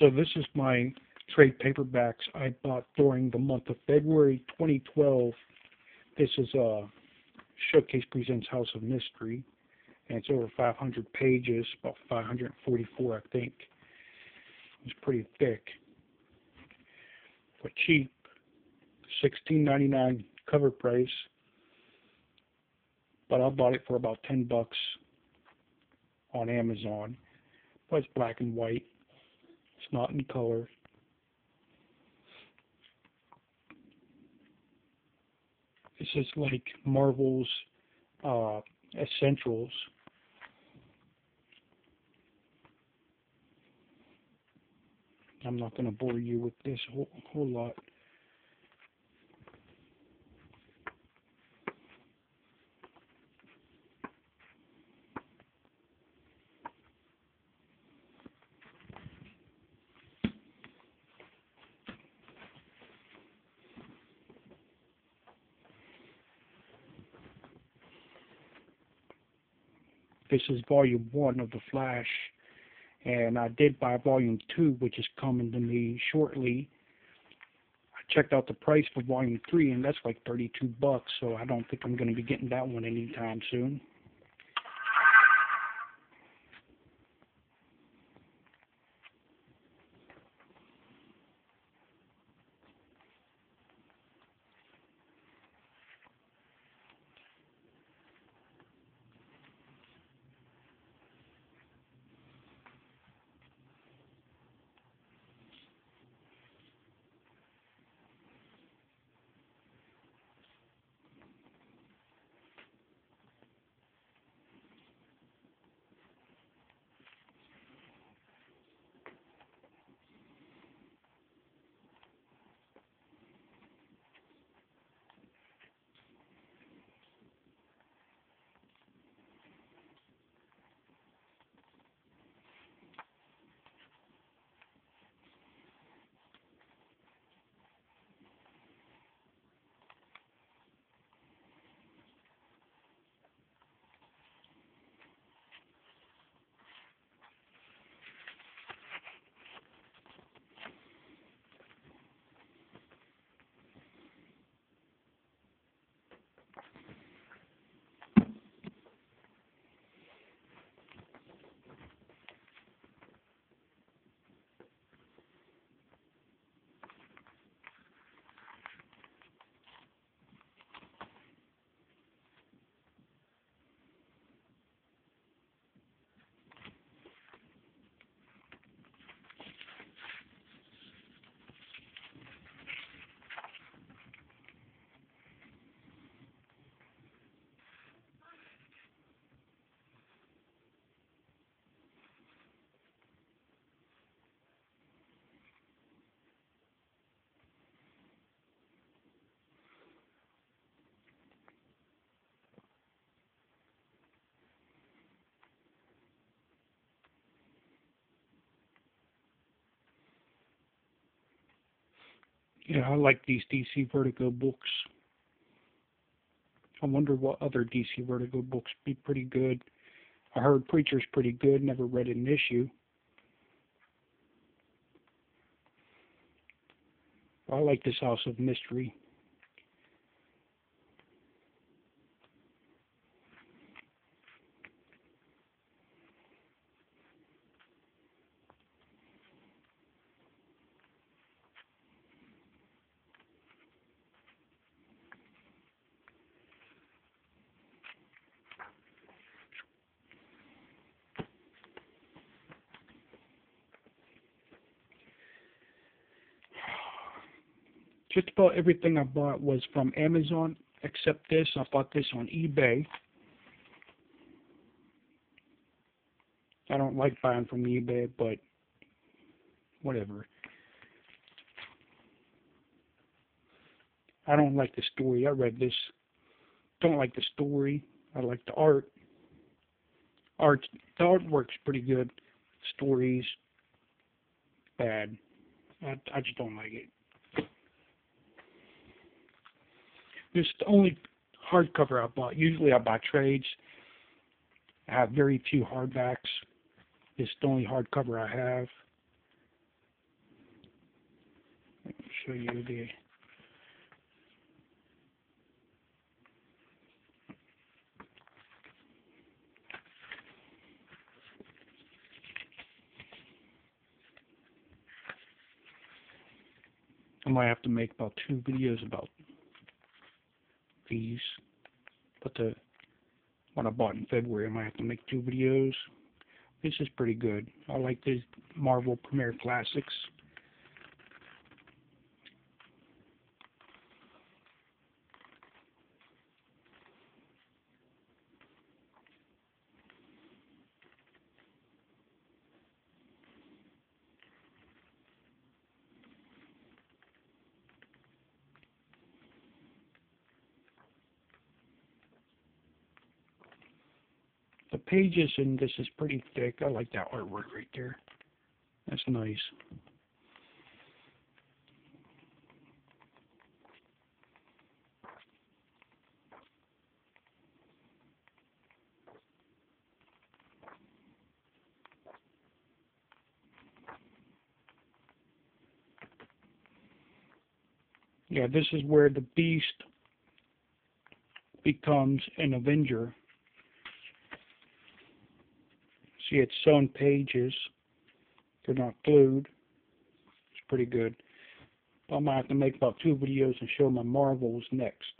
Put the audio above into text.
So this is my trade paperbacks I bought during the month of February 2012. This is a uh, Showcase Presents House of Mystery, and it's over 500 pages, about 544 I think. It's pretty thick, but cheap. 16.99 cover price, but I bought it for about 10 bucks on Amazon. But it's black and white. It's not in color. This is like Marvel's uh, Essentials. I'm not going to bore you with this whole, whole lot. This is volume one of The Flash, and I did buy volume two, which is coming to me shortly. I checked out the price for volume three, and that's like 32 bucks, so I don't think I'm going to be getting that one anytime soon. Yeah, I like these DC Vertigo books. I wonder what other DC Vertigo books be pretty good. I heard Preacher's pretty good, never read an issue. I like this House of Mystery. Just about everything I bought was from Amazon except this. I bought this on eBay. I don't like buying from eBay, but whatever. I don't like the story. I read this. Don't like the story. I like the art. Art, the artwork's pretty good. Stories, bad. I, I just don't like it. This is the only hardcover I bought. Usually I buy trades. I have very few hardbacks. This is the only hardcover I have. Let me show you the I might have to make about two videos about these. But the one I bought in February, I might have to make two videos. This is pretty good. I like the Marvel Premiere Classics. The pages and this is pretty thick. I like that artwork right there. That's nice. Yeah, this is where the Beast becomes an Avenger. See, it's sewn pages. They're not glued. It's pretty good. Going to have to make about two videos and show my Marvels next.